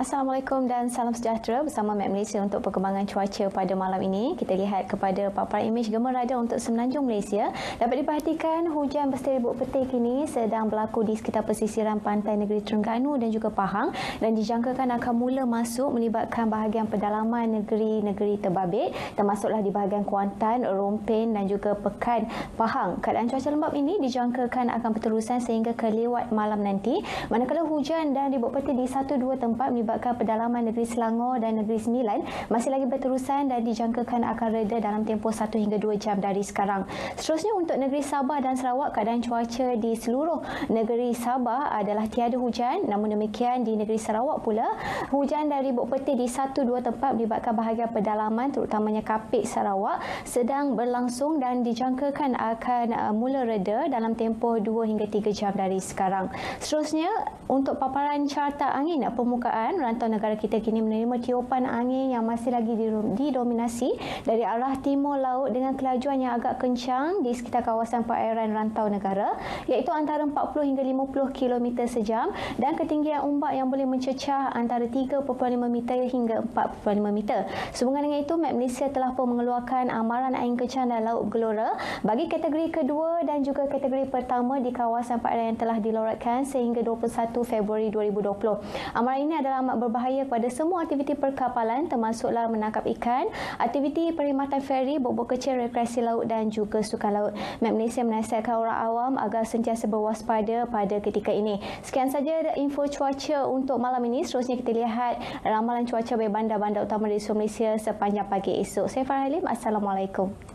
Assalamualaikum dan salam sejahtera bersama Map Malaysia untuk perkembangan cuaca pada malam ini. Kita lihat kepada paparan imej gemar rada untuk semenanjung Malaysia. Dapat diperhatikan hujan berseribut petir kini sedang berlaku di sekitar pesisiran pantai negeri Terengganu dan juga Pahang dan dijangkakan akan mula masuk melibatkan bahagian pedalaman negeri-negeri terbabit termasuklah di bahagian Kuantan, Rompin dan juga Pekan Pahang. Keadaan cuaca lembap ini dijangkakan akan berterusan sehingga ke lewat malam nanti. Manakala hujan dan ribut petir di satu dua tempat melibatkan melibatkan pedalaman negeri Selangor dan negeri Sembilan masih lagi berterusan dan dijangkakan akan reda dalam tempoh 1 hingga 2 jam dari sekarang. Seterusnya untuk negeri Sabah dan Sarawak, keadaan cuaca di seluruh negeri Sabah adalah tiada hujan. Namun demikian di negeri Sarawak pula, hujan dan ribut petir di satu dua tempat melibatkan bahagian pedalaman terutamanya Kapit Sarawak sedang berlangsung dan dijangkakan akan uh, mula reda dalam tempoh 2 hingga 3 jam dari sekarang. Seterusnya untuk paparan carta angin permukaan rantau negara kita kini menerima tiupan angin yang masih lagi didominasi dari arah timur laut dengan kelajuan yang agak kencang di sekitar kawasan perairan rantau negara iaitu antara 40 hingga 50 km sejam dan ketinggian ombak yang boleh mencecah antara 3.5 meter hingga 4.5 meter. Sehubungan dengan itu, Map Malaysia telah pun mengeluarkan amaran angin kencang dan laut gelora bagi kategori kedua dan juga kategori pertama di kawasan perairan yang telah diloratkan sehingga 21 Februari 2020. Amaran ini adalah amat berbahaya kepada semua aktiviti perkapalan termasuklah menangkap ikan, aktiviti perkhidmatan feri, bobok kecil, rekreasi laut dan juga sukan laut. Map Malaysia menasihatkan orang awam agar sentiasa berwaspada pada ketika ini. Sekian saja info cuaca untuk malam ini. Seterusnya kita lihat ramalan cuaca bagi bandar-bandar utama di seluruh Malaysia sepanjang pagi esok. Saya Farah Halim. Assalamualaikum.